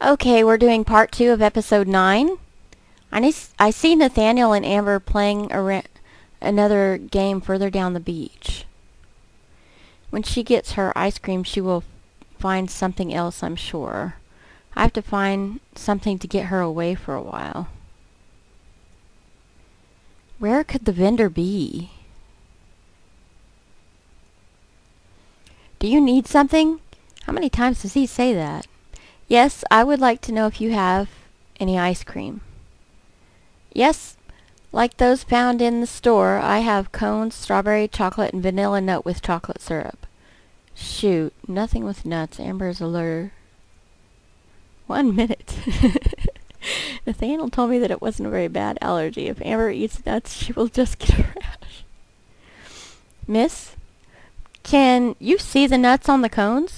Okay, we're doing part two of episode nine. I, I see Nathaniel and Amber playing another game further down the beach. When she gets her ice cream, she will find something else, I'm sure. I have to find something to get her away for a while. Where could the vendor be? Do you need something? How many times does he say that? Yes, I would like to know if you have any ice cream. Yes, like those found in the store, I have cones, strawberry, chocolate, and vanilla nut with chocolate syrup. Shoot, nothing with nuts. Amber's alert. One minute. Nathaniel told me that it wasn't a very bad allergy. If Amber eats nuts, she will just get a rash. Miss, can you see the nuts on the cones?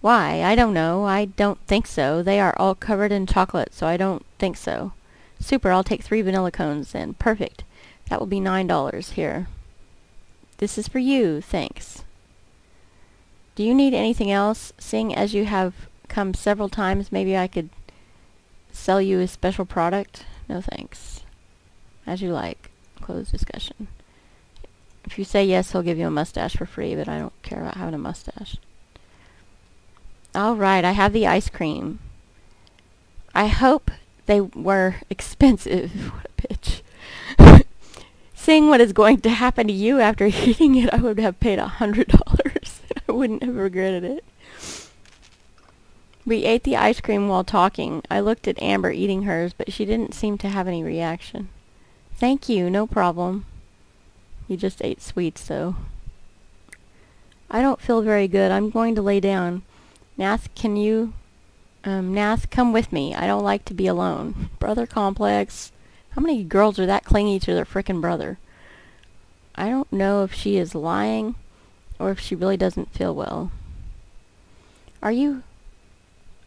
Why? I don't know. I don't think so. They are all covered in chocolate, so I don't think so. Super, I'll take three vanilla cones then. Perfect. That will be nine dollars here. This is for you, thanks. Do you need anything else? Seeing as you have come several times, maybe I could sell you a special product? No thanks. As you like. Close discussion. If you say yes, he'll give you a mustache for free, but I don't care about having a mustache. All right, I have the ice cream. I hope they were expensive. what a bitch. Seeing what is going to happen to you after eating it, I would have paid a hundred dollars. I wouldn't have regretted it. We ate the ice cream while talking. I looked at Amber eating hers, but she didn't seem to have any reaction. Thank you, no problem. You just ate sweets, though. I don't feel very good. I'm going to lay down. Nath, can you... Um, Nath, come with me. I don't like to be alone. Brother complex. How many girls are that clingy to their frickin' brother? I don't know if she is lying or if she really doesn't feel well. Are you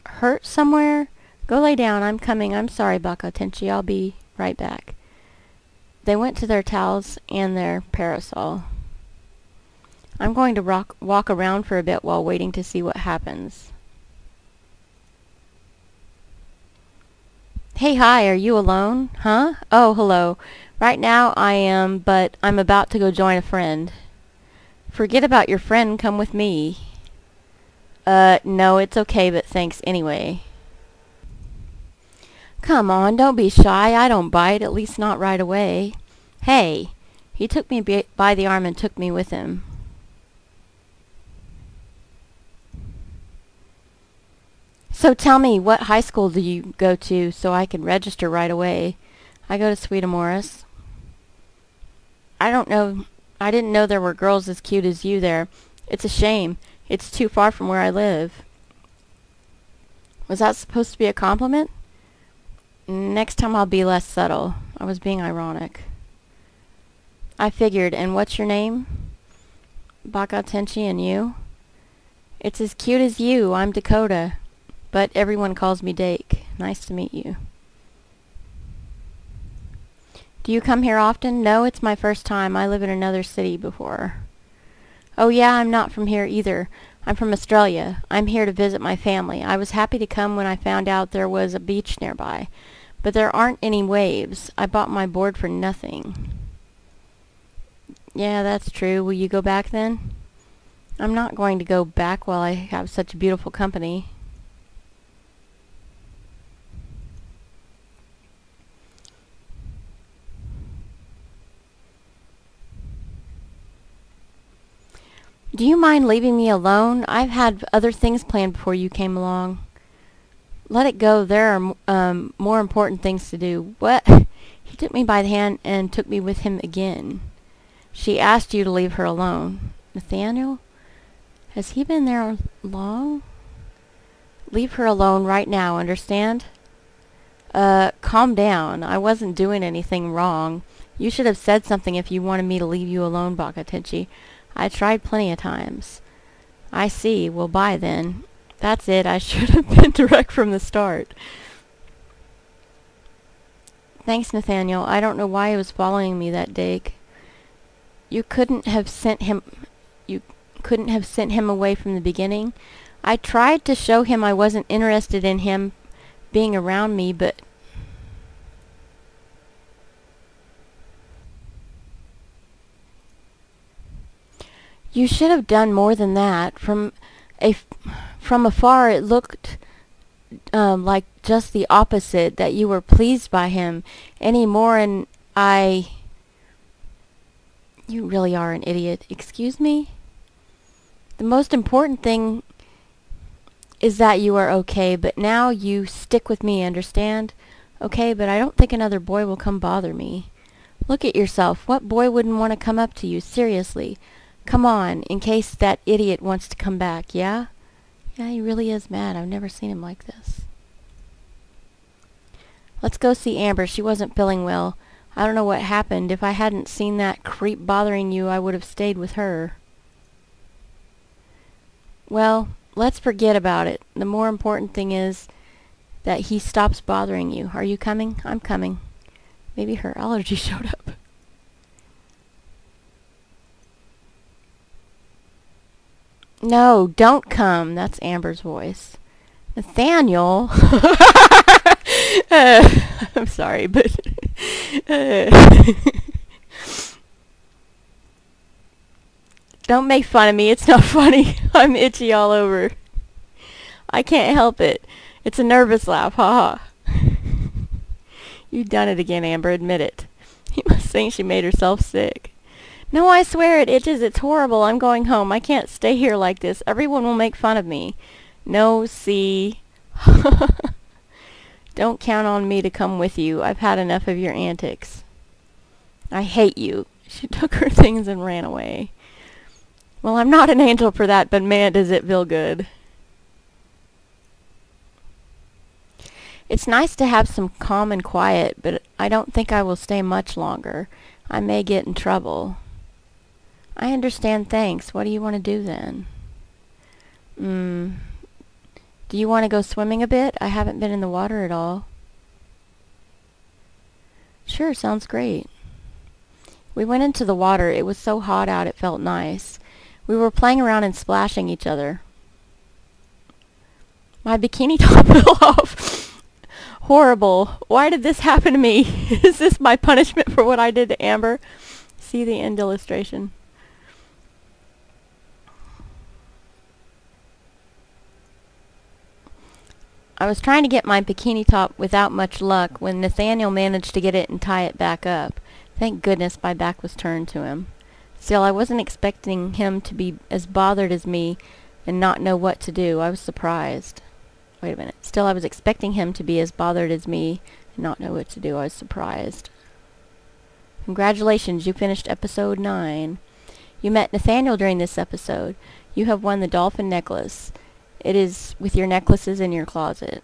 hurt somewhere? Go lay down. I'm coming. I'm sorry, Baka Tenshi. I'll be right back. They went to their towels and their parasol. I'm going to rock, walk around for a bit while waiting to see what happens. Hey, hi, are you alone? Huh? Oh, hello. Right now I am, but I'm about to go join a friend. Forget about your friend, come with me. Uh, no, it's okay, but thanks anyway. Come on, don't be shy. I don't bite, at least not right away. Hey, he took me by the arm and took me with him. So tell me, what high school do you go to so I can register right away? I go to Sweet Amoris. I don't know. I didn't know there were girls as cute as you there. It's a shame. It's too far from where I live. Was that supposed to be a compliment? Next time I'll be less subtle. I was being ironic. I figured. And what's your name? Baka Tenshi and you? It's as cute as you. I'm Dakota. But everyone calls me Dake. Nice to meet you. Do you come here often? No, it's my first time. I live in another city before. Oh yeah, I'm not from here either. I'm from Australia. I'm here to visit my family. I was happy to come when I found out there was a beach nearby. But there aren't any waves. I bought my board for nothing. Yeah, that's true. Will you go back then? I'm not going to go back while I have such beautiful company. Do you mind leaving me alone? I've had other things planned before you came along. Let it go. There are um, more important things to do. What? He took me by the hand and took me with him again. She asked you to leave her alone. Nathaniel? Has he been there long? Leave her alone right now, understand? Uh, calm down. I wasn't doing anything wrong. You should have said something if you wanted me to leave you alone, Bakatenshi. I tried plenty of times. I see. Well, bye then. That's it. I should have been direct from the start. Thanks, Nathaniel. I don't know why he was following me that day. You couldn't have sent him... You couldn't have sent him away from the beginning? I tried to show him I wasn't interested in him, being around me, but You should have done more than that. From a from afar, it looked um, like just the opposite. That you were pleased by him any more, and I. You really are an idiot. Excuse me. The most important thing is that you are okay, but now you stick with me, understand? Okay, but I don't think another boy will come bother me. Look at yourself. What boy wouldn't want to come up to you, seriously? Come on, in case that idiot wants to come back, yeah? Yeah, he really is mad. I've never seen him like this. Let's go see Amber. She wasn't feeling well. I don't know what happened. If I hadn't seen that creep bothering you, I would have stayed with her. Well, let's forget about it. The more important thing is that he stops bothering you. Are you coming? I'm coming. Maybe her allergy showed up. No, don't come. That's Amber's voice. Nathaniel. uh, I'm sorry, but don't make fun of me. It's not funny. I'm itchy all over. I can't help it. It's a nervous laugh. Ha ha. You've done it again, Amber. Admit it. You must think she made herself sick. No, I swear it itches. It's horrible. I'm going home. I can't stay here like this. Everyone will make fun of me. No, see. Don't count on me to come with you. I've had enough of your antics. I hate you. She took her things and ran away. Well, I'm not an angel for that, but man, does it feel good. It's nice to have some calm and quiet, but I don't think I will stay much longer. I may get in trouble. I understand, thanks. What do you want to do then? Hmm. Do you want to go swimming a bit? I haven't been in the water at all. Sure, sounds great. We went into the water. It was so hot out it felt nice. We were playing around and splashing each other. My bikini top fell off. Horrible. Why did this happen to me? Is this my punishment for what I did to Amber? See the end illustration. I was trying to get my bikini top without much luck when Nathaniel managed to get it and tie it back up. Thank goodness my back was turned to him. Still, I wasn't expecting him to be as bothered as me and not know what to do. I was surprised. Wait a minute. Still, I was expecting him to be as bothered as me and not know what to do. I was surprised. Congratulations, you finished episode 9. You met Nathaniel during this episode. You have won the dolphin necklace. It is with your necklaces in your closet.